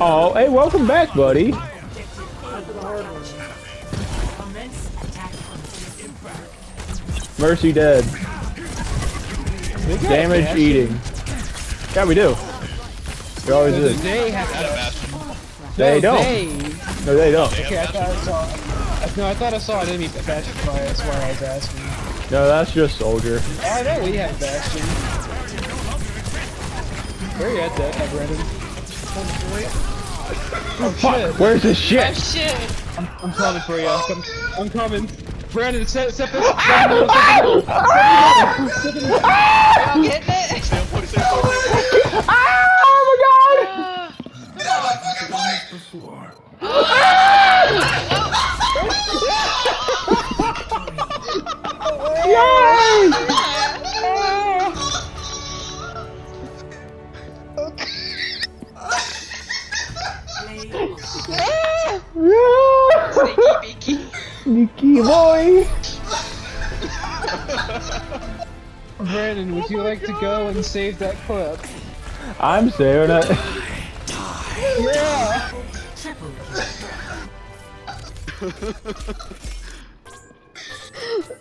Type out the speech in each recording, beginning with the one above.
Oh, hey, welcome back, buddy. Mercy dead. Damage eating. Yeah, we do. We always do. They have a bastion. They no, don't. They. No, they don't. Okay, I thought I saw. I- No, I thought I saw an enemy Bastion fire. That's why I was asking. No, that's just soldier. Oh, I know we have Bastion. Where you at, that, Brandon? Oh shit! Where's the shit? Oh, shit. I'm coming for you. I'm, I'm coming. Brandon, set, set this. Set this. Set this. Y'all getting it? Stay on point, stay on point. Oh my god! Sneaky beaky. Sneaky boy! Brandon, would you like to go and save that clip? I'm saving it. Yeah.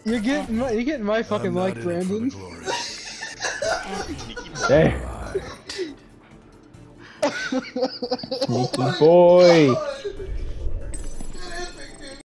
You're getting my, you're getting my fucking like, Brandon. There. Sneaky boy.